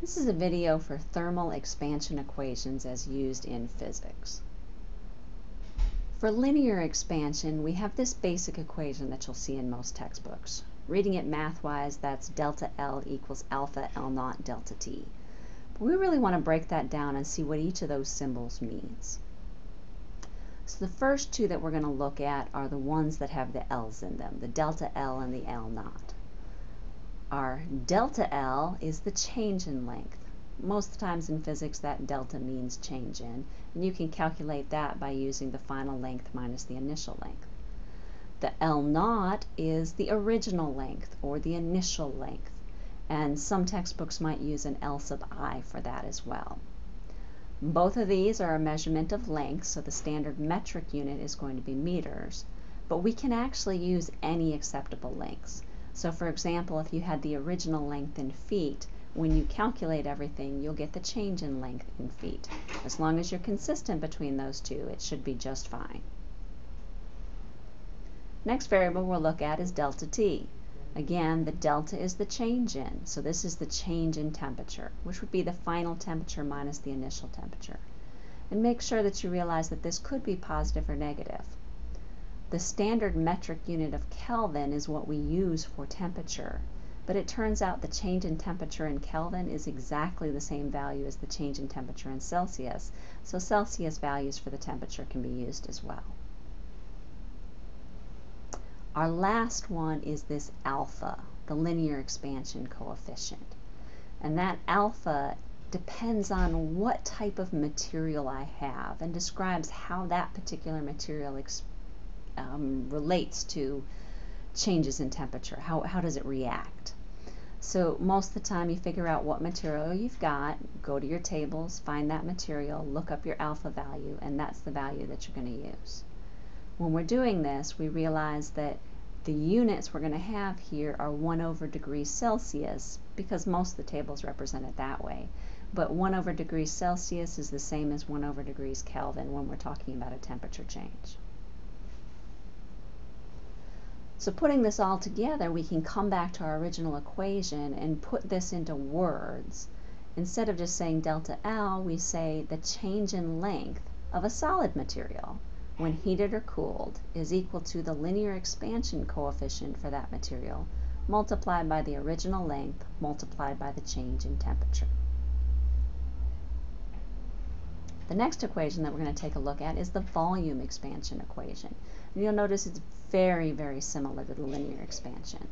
This is a video for thermal expansion equations as used in physics. For linear expansion, we have this basic equation that you'll see in most textbooks. Reading it math-wise, that's delta L equals alpha L naught delta T. But we really want to break that down and see what each of those symbols means. So the first two that we're going to look at are the ones that have the L's in them, the delta L and the L naught. Our delta L is the change in length. Most times in physics that delta means change in, and you can calculate that by using the final length minus the initial length. The L naught is the original length or the initial length, and some textbooks might use an L sub i for that as well. Both of these are a measurement of length, so the standard metric unit is going to be meters, but we can actually use any acceptable lengths. So for example, if you had the original length in feet, when you calculate everything, you'll get the change in length in feet. As long as you're consistent between those two, it should be just fine. Next variable we'll look at is delta T. Again, the delta is the change in, so this is the change in temperature, which would be the final temperature minus the initial temperature. And make sure that you realize that this could be positive or negative. The standard metric unit of Kelvin is what we use for temperature, but it turns out the change in temperature in Kelvin is exactly the same value as the change in temperature in Celsius, so Celsius values for the temperature can be used as well. Our last one is this alpha, the linear expansion coefficient. And that alpha depends on what type of material I have and describes how that particular material um, relates to changes in temperature. How, how does it react? So most of the time you figure out what material you've got, go to your tables, find that material, look up your alpha value, and that's the value that you're going to use. When we're doing this, we realize that the units we're going to have here are 1 over degrees Celsius because most of the tables represent it that way. But 1 over degrees Celsius is the same as 1 over degrees Kelvin when we're talking about a temperature change. So putting this all together, we can come back to our original equation and put this into words. Instead of just saying delta L, we say the change in length of a solid material when heated or cooled is equal to the linear expansion coefficient for that material multiplied by the original length multiplied by the change in temperature. The next equation that we're going to take a look at is the volume expansion equation. And you'll notice it's very, very similar to the linear expansion.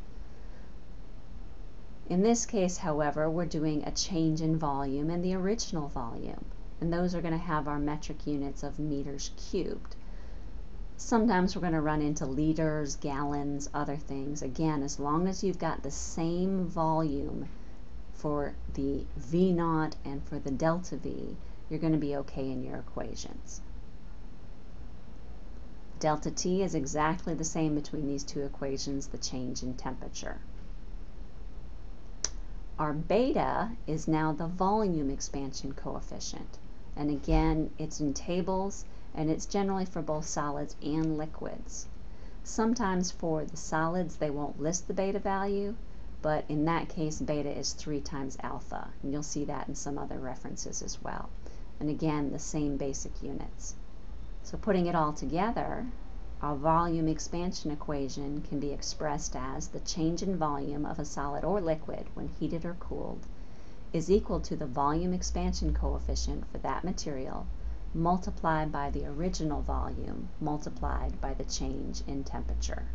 In this case, however, we're doing a change in volume and the original volume. And those are going to have our metric units of meters cubed. Sometimes we're going to run into liters, gallons, other things. Again, as long as you've got the same volume for the V naught and for the delta V, you're going to be okay in your equations. Delta T is exactly the same between these two equations, the change in temperature. Our beta is now the volume expansion coefficient. And again, it's in tables, and it's generally for both solids and liquids. Sometimes for the solids, they won't list the beta value, but in that case, beta is 3 times alpha. And you'll see that in some other references as well and again the same basic units. So putting it all together, our volume expansion equation can be expressed as the change in volume of a solid or liquid when heated or cooled is equal to the volume expansion coefficient for that material multiplied by the original volume multiplied by the change in temperature.